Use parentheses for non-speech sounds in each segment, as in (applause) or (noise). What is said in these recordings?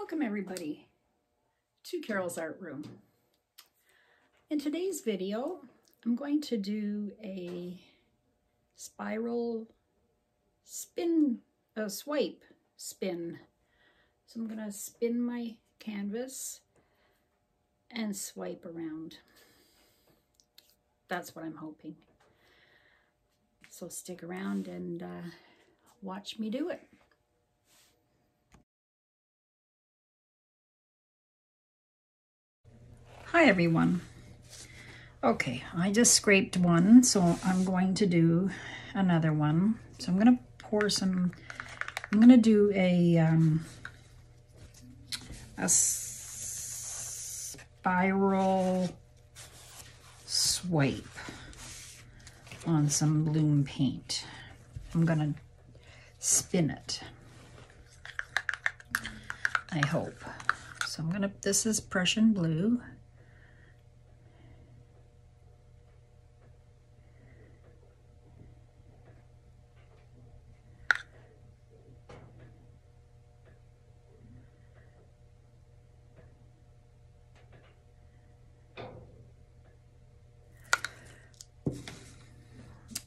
Welcome everybody to Carole's Art Room. In today's video, I'm going to do a spiral spin, a swipe spin. So I'm going to spin my canvas and swipe around. That's what I'm hoping. So stick around and uh, watch me do it. Hi everyone. Okay, I just scraped one, so I'm going to do another one. So I'm going to pour some, I'm going to do a, um, a spiral swipe on some bloom paint. I'm going to spin it. I hope. So I'm going to, this is Prussian blue.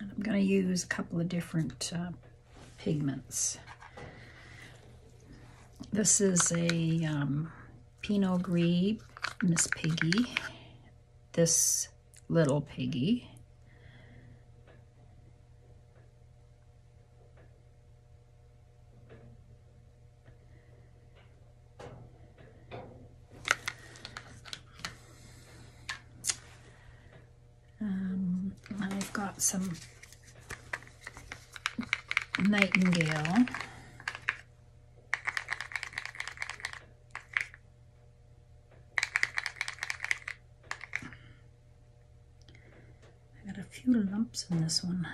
I'm going to use a couple of different uh, pigments. This is a um, Pinot Gris Miss Piggy. This little piggy. Um, I've got some Nightingale. I got a few lumps in this one.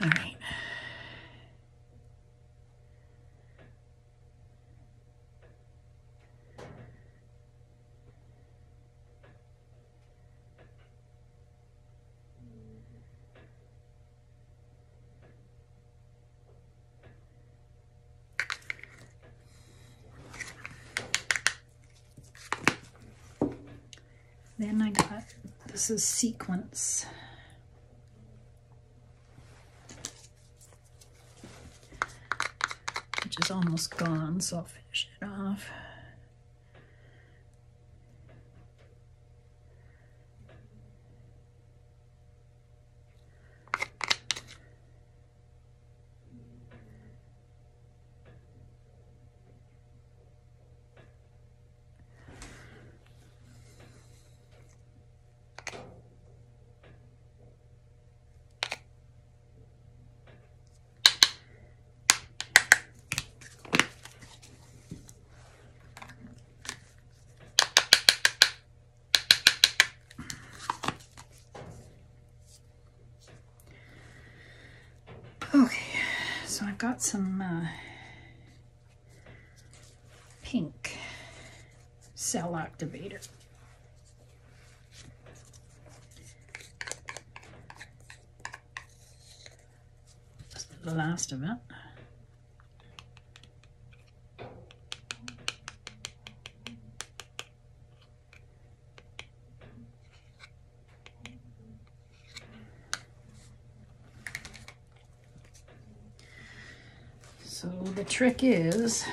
All right. Then I got, this is sequence. Which is almost gone, so I'll finish it off. Okay, so I've got some uh, pink cell activator. The last of it. So the trick is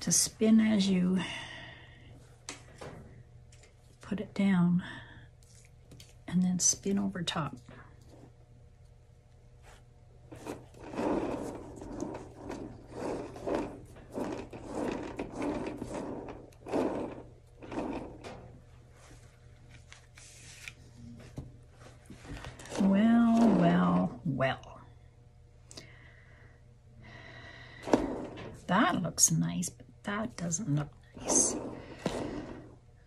to spin as you put it down and then spin over top. looks nice, but that doesn't look nice.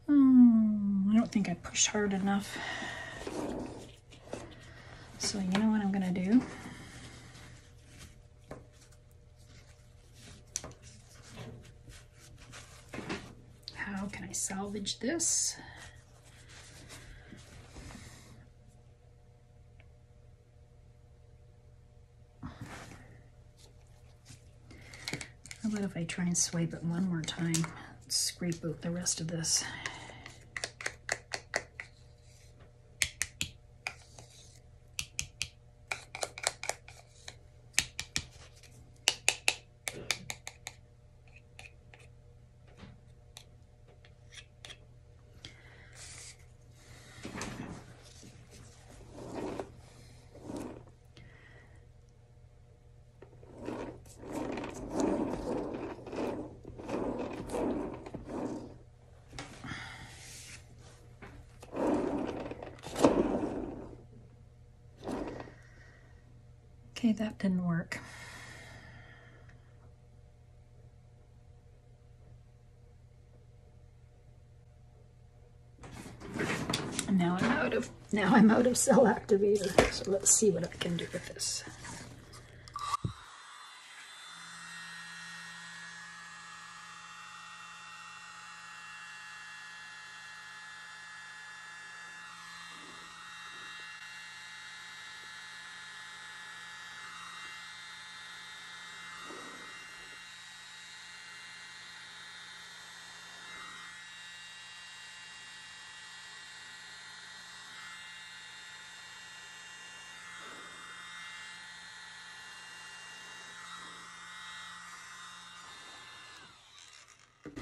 Hmm, I don't think I pushed hard enough. So you know what I'm gonna do? How can I salvage this? How about if I try and swipe it one more time? Scrape out the rest of this. Okay, that didn't work. Now I'm out of now I'm out of cell activator. So let's see what I can do with this.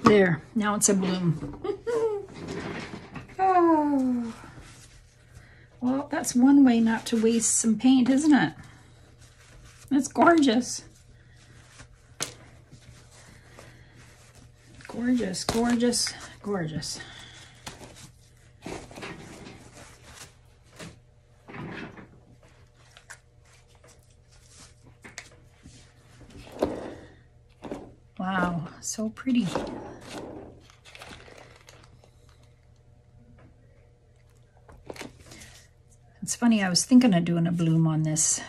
There, now it's a bloom. (laughs) oh. Well, that's one way not to waste some paint, isn't it? It's gorgeous. Gorgeous, gorgeous, gorgeous. Wow, so pretty. Funny, I was thinking of doing a bloom on this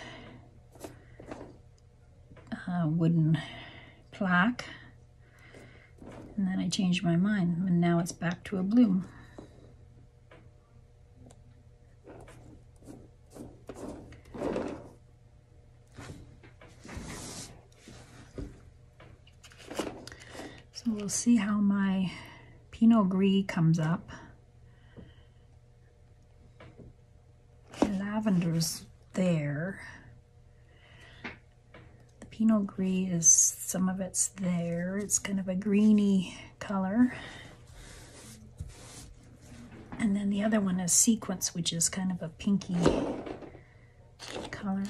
uh, wooden plaque. And then I changed my mind, and now it's back to a bloom. So we'll see how my Pinot Gris comes up. There. The Pinot Gris is, some of it's there. It's kind of a greeny color. And then the other one is Sequence, which is kind of a pinky color.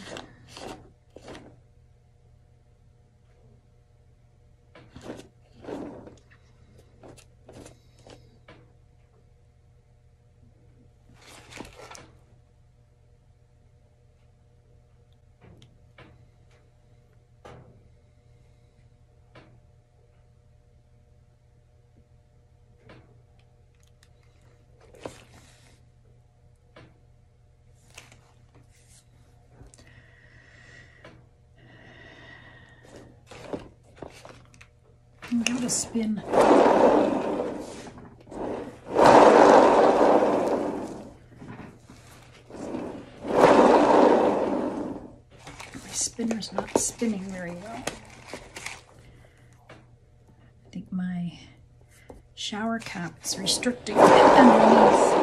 Give it a spin. My spinner's not spinning very well. I think my shower cap is restricting it underneath.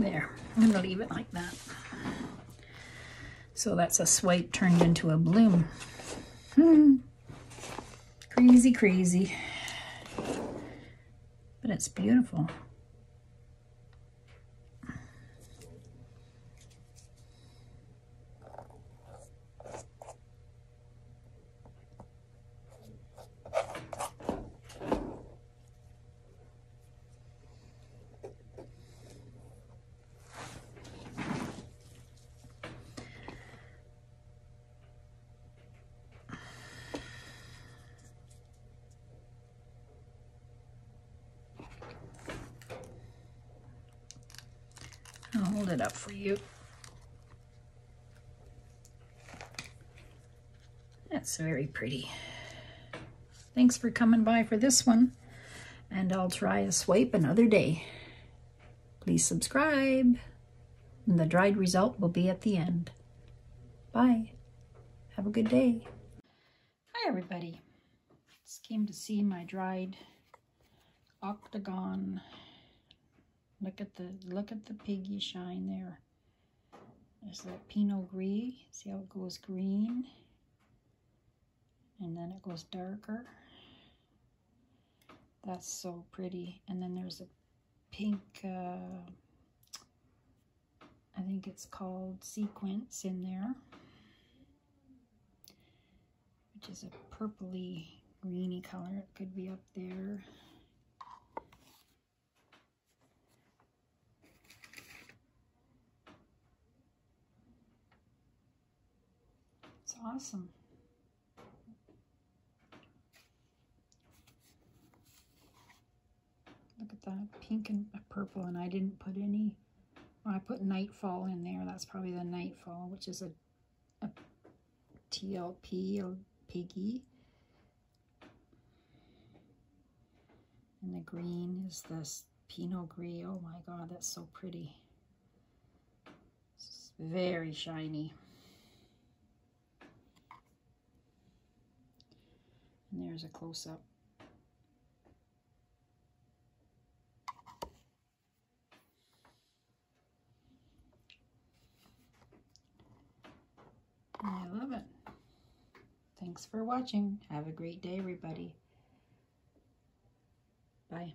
There, I'm to leave it like that. So that's a swipe turned into a bloom. Hmm. Crazy, crazy. But it's beautiful. I'll hold it up for you. That's very pretty. Thanks for coming by for this one, and I'll try a swipe another day. Please subscribe, and the dried result will be at the end. Bye. Have a good day. Hi, everybody. Just came to see my dried octagon Look at the look at the piggy shine there. There's that Pinot Gris. See how it goes green? And then it goes darker. That's so pretty. And then there's a pink, uh, I think it's called Sequence in there. Which is a purpley greeny color. It could be up there. Awesome. Look at that pink and purple, and I didn't put any. Well, I put Nightfall in there. That's probably the Nightfall, which is a, a TLP or Piggy. And the green is this Pinot Gris. Oh my God, that's so pretty. It's very shiny. And there's a close-up. I love it. Thanks for watching. Have a great day, everybody. Bye.